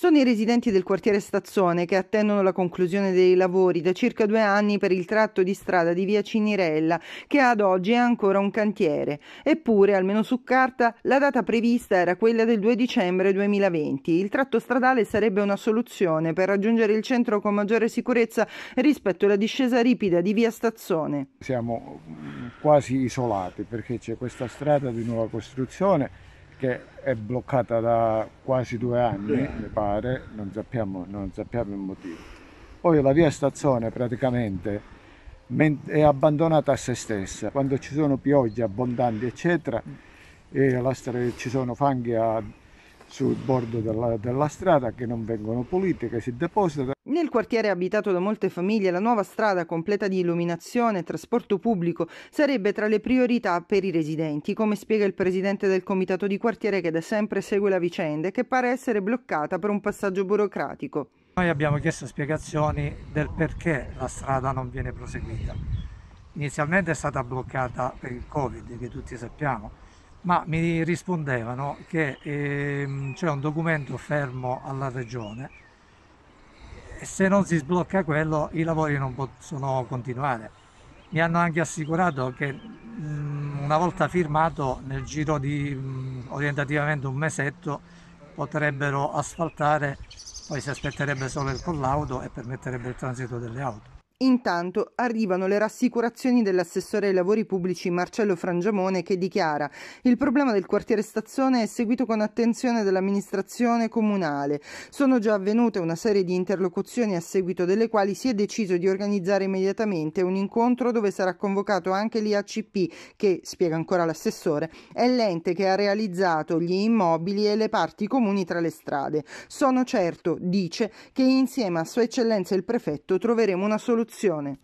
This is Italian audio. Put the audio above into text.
Sono i residenti del quartiere Stazzone che attendono la conclusione dei lavori da circa due anni per il tratto di strada di via Cinirella, che ad oggi è ancora un cantiere. Eppure, almeno su carta, la data prevista era quella del 2 dicembre 2020. Il tratto stradale sarebbe una soluzione per raggiungere il centro con maggiore sicurezza rispetto alla discesa ripida di via Stazzone. Siamo quasi isolati perché c'è questa strada di nuova costruzione che è bloccata da quasi due anni, mi pare, non sappiamo, non sappiamo il motivo. Poi la via stazione praticamente è abbandonata a se stessa, quando ci sono piogge abbondanti eccetera, e ci sono fanghi a sul bordo della, della, strada che non vengono pulite, che si depositano. Nel quartiere abitato da molte famiglie la nuova strada completa di illuminazione e trasporto pubblico sarebbe tra le priorità per i residenti, come spiega il presidente del comitato di quartiere che da sempre segue la vicenda e che pare essere bloccata per un passaggio burocratico. Noi abbiamo chiesto spiegazioni del perché la strada non viene proseguita. Inizialmente è stata bloccata per il Covid, che tutti sappiamo, ma mi rispondevano che ehm, c'è un documento fermo alla regione se non si sblocca quello i lavori non possono continuare. Mi hanno anche assicurato che mh, mm, una volta firmato nel giro di mh, mm, orientativamente un mesetto potrebbero asfaltare, poi si aspetterebbe solo il collaudo e permetterebbe il transito delle auto. Intanto arrivano le rassicurazioni dell'assessore ai lavori pubblici Marcello Frangiamone che dichiara il problema del quartiere Stazione è seguito con attenzione dall'amministrazione comunale. Sono già avvenute una serie di interlocuzioni a seguito delle quali si è deciso di organizzare immediatamente un incontro dove sarà convocato anche l'IACP che, spiega ancora l'assessore, è l'ente che ha realizzato gli immobili e le parti comuni tra le strade. Sono certo, dice, che insieme a Sua Eccellenza il Prefetto troveremo una soluzione soluzione.